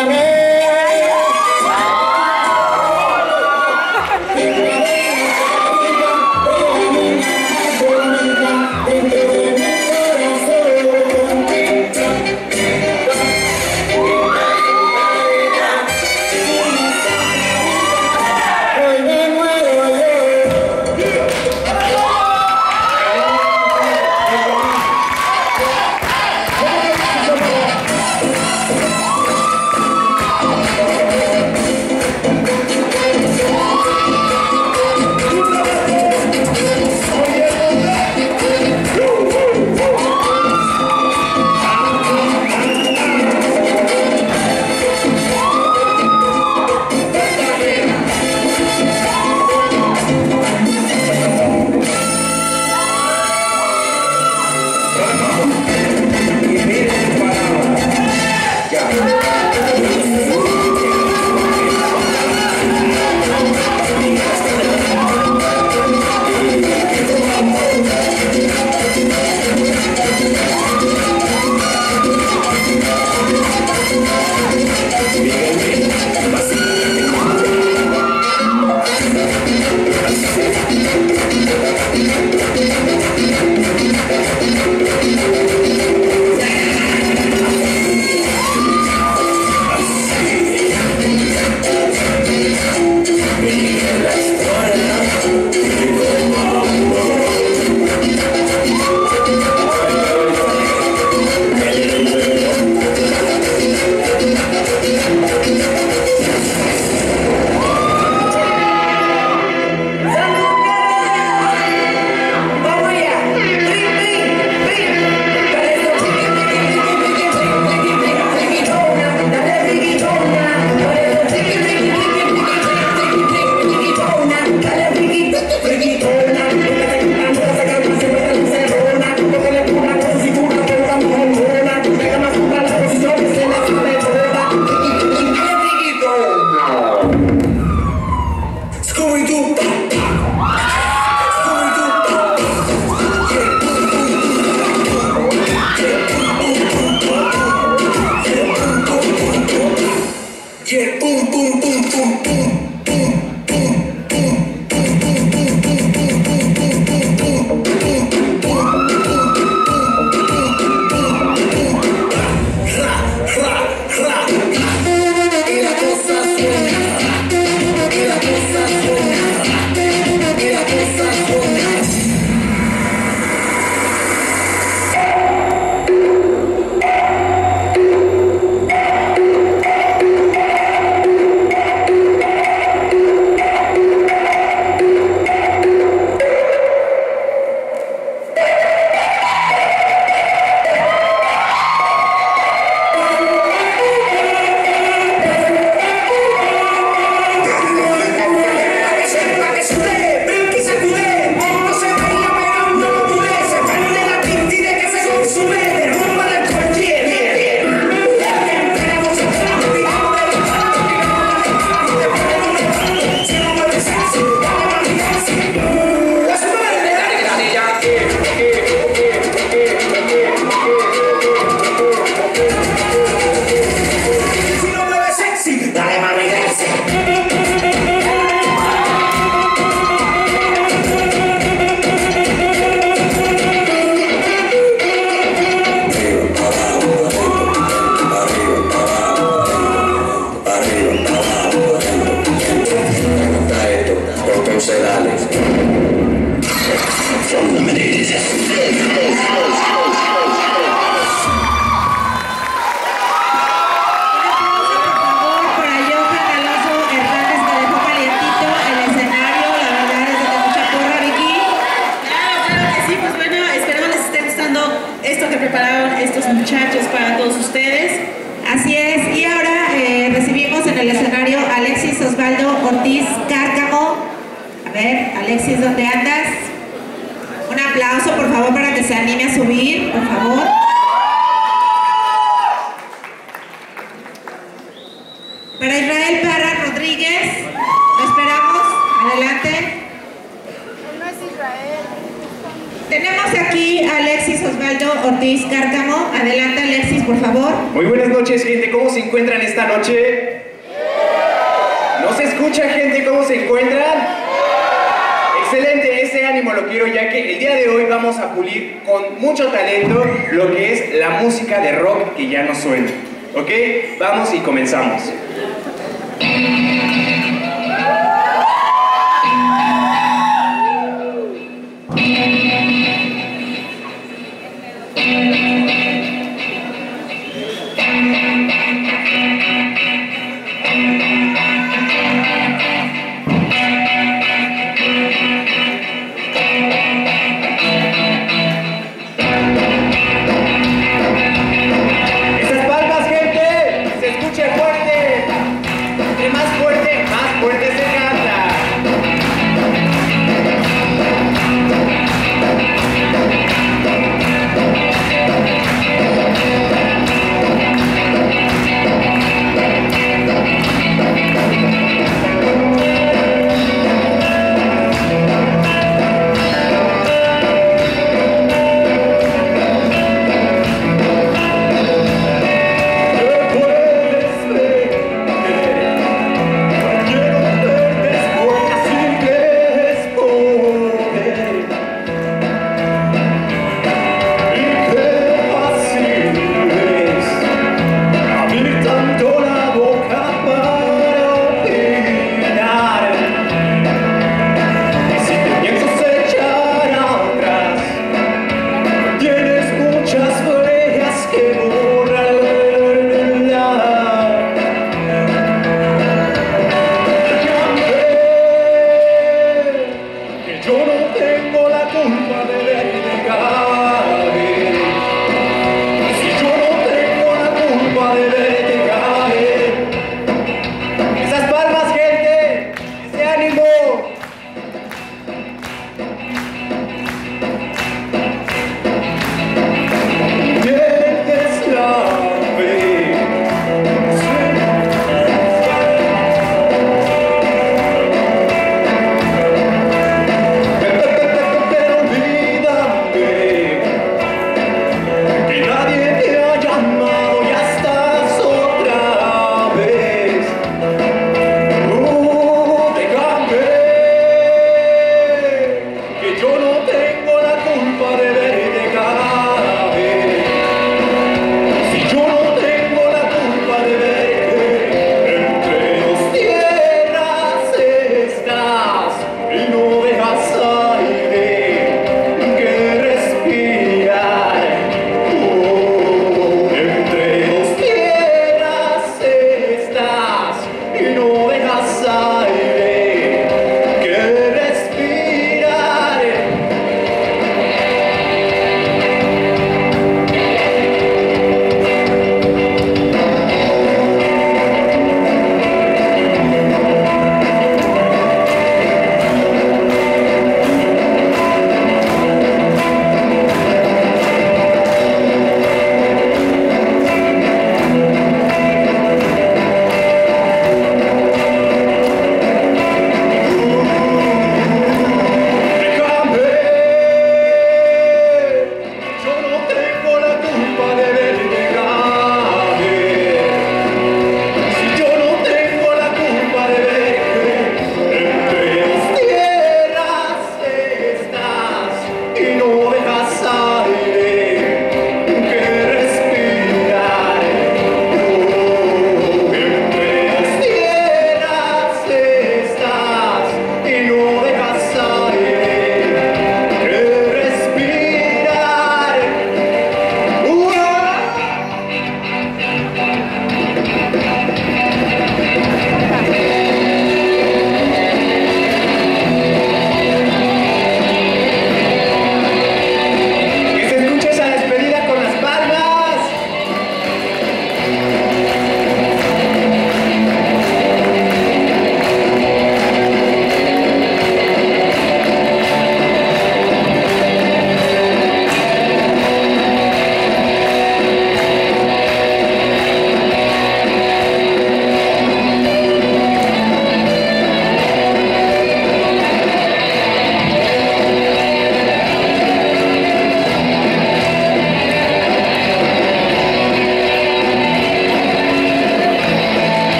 Amen. ver, Alexis, ¿dónde andas? Un aplauso, por favor, para que se anime a subir, por favor. Para Israel Parra Rodríguez, lo esperamos. Adelante. No es Israel. Tenemos aquí a Alexis Osvaldo Ortiz Cárcamo. Adelante, Alexis, por favor. Muy buenas noches, gente. ¿Cómo se encuentran esta noche? ¿No se escucha, gente? ¿Cómo se encuentran? Excelente, ese ánimo lo quiero ya que el día de hoy vamos a pulir con mucho talento lo que es la música de rock que ya no suena. ¿Ok? Vamos y comenzamos.